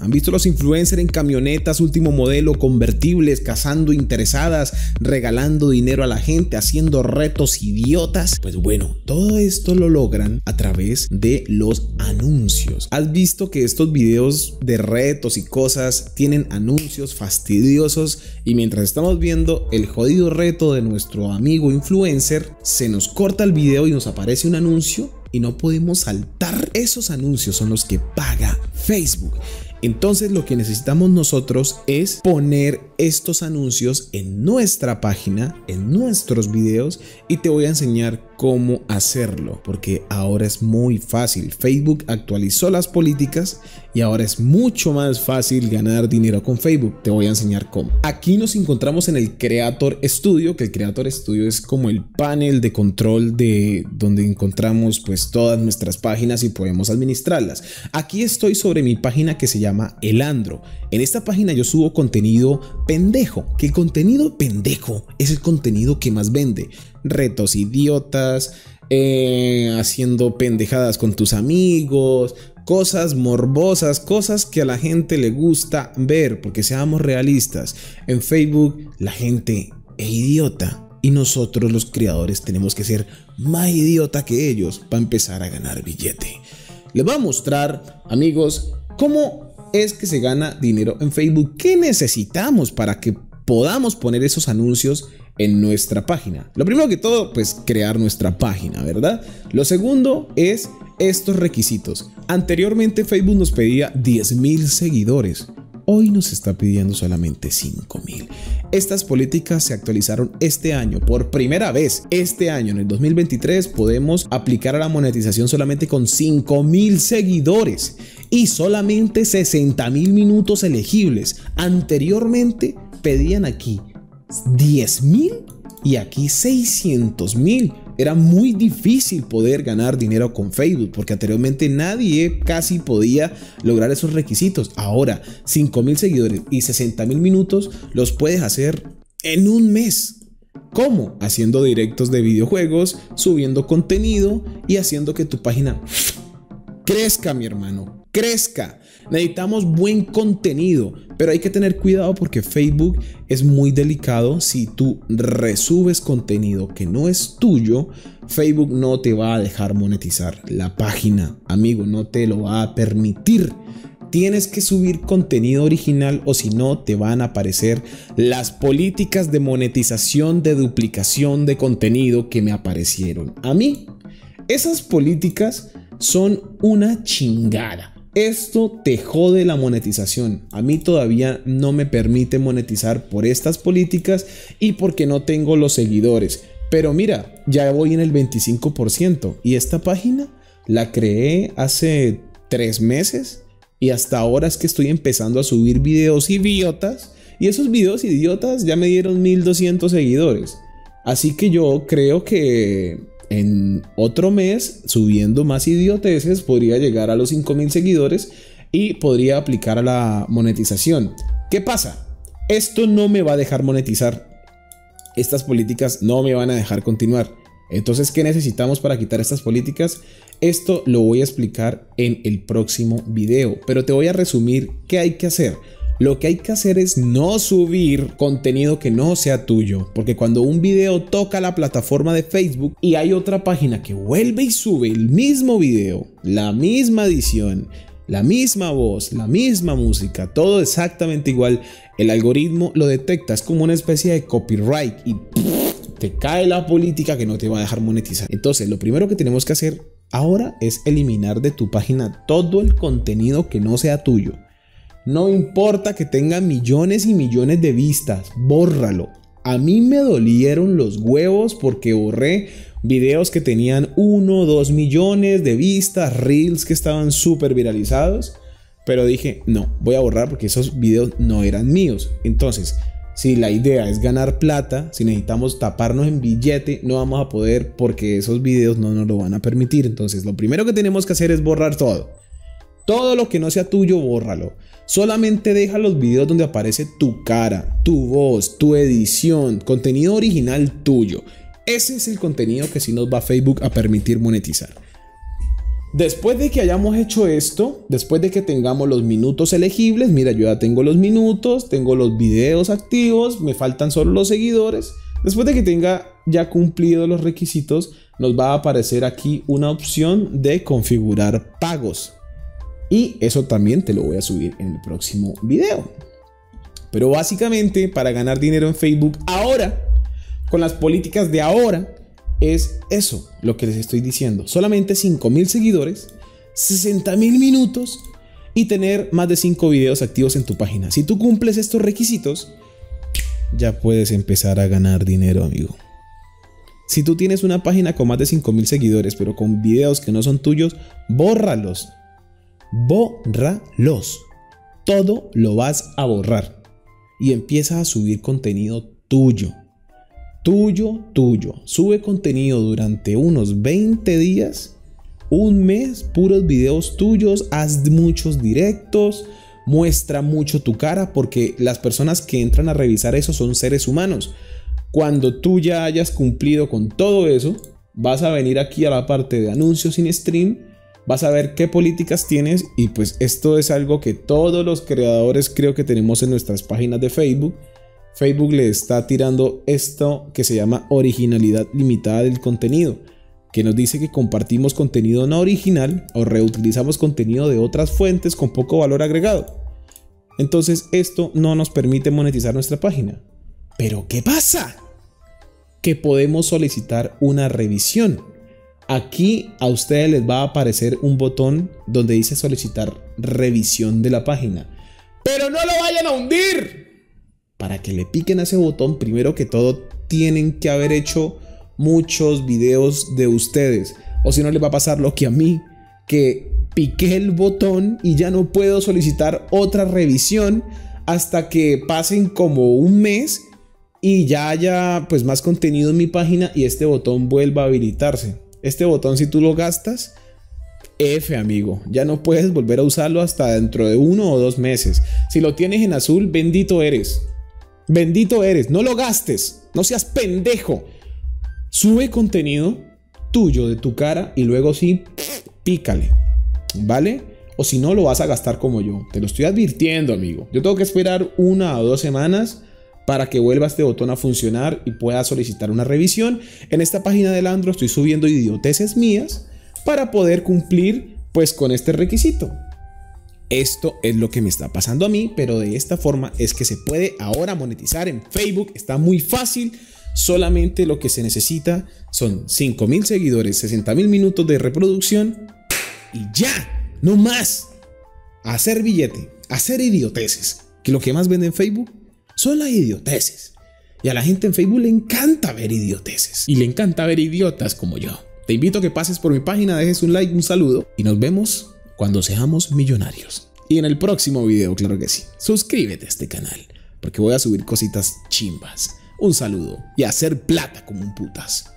¿Han visto los influencers en camionetas último modelo, convertibles, cazando interesadas, regalando dinero a la gente, haciendo retos idiotas? Pues bueno, todo esto lo logran a través de los anuncios. ¿Has visto que estos videos de retos y cosas tienen anuncios fastidiosos y mientras estamos viendo el jodido reto de nuestro amigo influencer, se nos corta el video y nos aparece un anuncio y no podemos saltar. Esos anuncios son los que paga Facebook. Entonces lo que necesitamos nosotros es poner estos anuncios en nuestra página, en nuestros videos y te voy a enseñar cómo hacerlo porque ahora es muy fácil. Facebook actualizó las políticas y ahora es mucho más fácil ganar dinero con Facebook. Te voy a enseñar cómo. Aquí nos encontramos en el Creator Studio, que el Creator Studio es como el panel de control de donde encontramos pues todas nuestras páginas y podemos administrarlas. Aquí estoy sobre mi página que se llama El Andro. En esta página yo subo contenido pendejo, que el contenido pendejo es el contenido que más vende. Retos idiotas, eh, haciendo pendejadas con tus amigos, cosas morbosas, cosas que a la gente le gusta ver, porque seamos realistas, en Facebook la gente es idiota. Y nosotros los creadores tenemos que ser más idiota que ellos para empezar a ganar billete. Les voy a mostrar, amigos, cómo es que se gana dinero en Facebook. ¿Qué necesitamos para que podamos poner esos anuncios en nuestra página? Lo primero que todo, pues crear nuestra página, ¿verdad? Lo segundo es estos requisitos. Anteriormente Facebook nos pedía 10.000 seguidores. Hoy nos está pidiendo solamente 5.000. Estas políticas se actualizaron este año. Por primera vez, este año, en el 2023, podemos aplicar a la monetización solamente con 5.000 seguidores y solamente 60.000 minutos elegibles. Anteriormente pedían aquí 10.000 y aquí 600.000 era muy difícil poder ganar dinero con Facebook porque anteriormente nadie casi podía lograr esos requisitos. Ahora, 5 mil seguidores y 60 mil minutos los puedes hacer en un mes. ¿Cómo? Haciendo directos de videojuegos, subiendo contenido y haciendo que tu página crezca, mi hermano, crezca. Necesitamos buen contenido, pero hay que tener cuidado porque Facebook es muy delicado. Si tú resubes contenido que no es tuyo, Facebook no te va a dejar monetizar la página, amigo, no te lo va a permitir. Tienes que subir contenido original o si no te van a aparecer las políticas de monetización de duplicación de contenido que me aparecieron a mí. Esas políticas son una chingada. Esto te jode la monetización. A mí todavía no me permite monetizar por estas políticas y porque no tengo los seguidores. Pero mira, ya voy en el 25% y esta página la creé hace tres meses y hasta ahora es que estoy empezando a subir videos idiotas y esos videos idiotas ya me dieron 1200 seguidores. Así que yo creo que en otro mes, subiendo más idioteces, podría llegar a los 5000 seguidores y podría aplicar a la monetización. ¿Qué pasa? Esto no me va a dejar monetizar. Estas políticas no me van a dejar continuar. Entonces, ¿qué necesitamos para quitar estas políticas? Esto lo voy a explicar en el próximo video, pero te voy a resumir qué hay que hacer. Lo que hay que hacer es no subir contenido que no sea tuyo, porque cuando un video toca la plataforma de Facebook y hay otra página que vuelve y sube el mismo video, la misma edición, la misma voz, la misma música, todo exactamente igual, el algoritmo lo detecta, es como una especie de copyright y te cae la política que no te va a dejar monetizar. Entonces, lo primero que tenemos que hacer ahora es eliminar de tu página todo el contenido que no sea tuyo. No importa que tenga millones y millones de vistas, bórralo. A mí me dolieron los huevos porque borré videos que tenían 1 o 2 millones de vistas, reels que estaban súper viralizados. Pero dije, no, voy a borrar porque esos videos no eran míos. Entonces, si la idea es ganar plata, si necesitamos taparnos en billete, no vamos a poder porque esos videos no nos lo van a permitir. Entonces, lo primero que tenemos que hacer es borrar todo. Todo lo que no sea tuyo, bórralo. Solamente deja los videos donde aparece tu cara, tu voz, tu edición, contenido original tuyo. Ese es el contenido que sí nos va Facebook a permitir monetizar. Después de que hayamos hecho esto, después de que tengamos los minutos elegibles, mira, yo ya tengo los minutos, tengo los videos activos, me faltan solo los seguidores. Después de que tenga ya cumplido los requisitos, nos va a aparecer aquí una opción de configurar pagos. Y eso también te lo voy a subir en el próximo video. Pero básicamente para ganar dinero en Facebook ahora, con las políticas de ahora, es eso lo que les estoy diciendo. Solamente 5.000 seguidores, 60.000 minutos y tener más de 5 videos activos en tu página. Si tú cumples estos requisitos, ya puedes empezar a ganar dinero, amigo. Si tú tienes una página con más de 5.000 seguidores, pero con videos que no son tuyos, bórralos. Bórralos. Todo lo vas a borrar. Y empieza a subir contenido tuyo tuyo, tuyo. Sube contenido durante unos 20 días, un mes, puros videos tuyos, haz muchos directos, muestra mucho tu cara porque las personas que entran a revisar eso son seres humanos. Cuando tú ya hayas cumplido con todo eso, vas a venir aquí a la parte de anuncios sin stream, vas a ver qué políticas tienes y pues esto es algo que todos los creadores creo que tenemos en nuestras páginas de Facebook Facebook le está tirando esto que se llama originalidad limitada del contenido, que nos dice que compartimos contenido no original o reutilizamos contenido de otras fuentes con poco valor agregado. Entonces esto no nos permite monetizar nuestra página. Pero ¿qué pasa? Que podemos solicitar una revisión. Aquí a ustedes les va a aparecer un botón donde dice solicitar revisión de la página. Pero no lo vayan a hundir para que le piquen a ese botón, primero que todo tienen que haber hecho muchos videos de ustedes. O si no les va a pasar lo que a mí, que piqué el botón y ya no puedo solicitar otra revisión hasta que pasen como un mes y ya haya pues más contenido en mi página y este botón vuelva a habilitarse. Este botón si tú lo gastas, F amigo, ya no puedes volver a usarlo hasta dentro de uno o dos meses. Si lo tienes en azul, bendito eres. Bendito eres, no lo gastes, no seas pendejo. Sube contenido tuyo de tu cara y luego sí, pícale, ¿vale? O si no, lo vas a gastar como yo. Te lo estoy advirtiendo, amigo. Yo tengo que esperar una o dos semanas para que vuelva este botón a funcionar y pueda solicitar una revisión. En esta página del Android estoy subiendo idioteces mías para poder cumplir pues con este requisito. Esto es lo que me está pasando a mí, pero de esta forma es que se puede ahora monetizar en Facebook. Está muy fácil. Solamente lo que se necesita son 5000 seguidores, 60 minutos de reproducción y ya, no más. Hacer billete, hacer idioteces. Que lo que más vende en Facebook son las idioteces. Y a la gente en Facebook le encanta ver idioteces. Y le encanta ver idiotas como yo. Te invito a que pases por mi página, dejes un like, un saludo y nos vemos cuando seamos millonarios. Y en el próximo video, claro que sí. Suscríbete a este canal, porque voy a subir cositas chimbas. Un saludo y a hacer plata como un putas.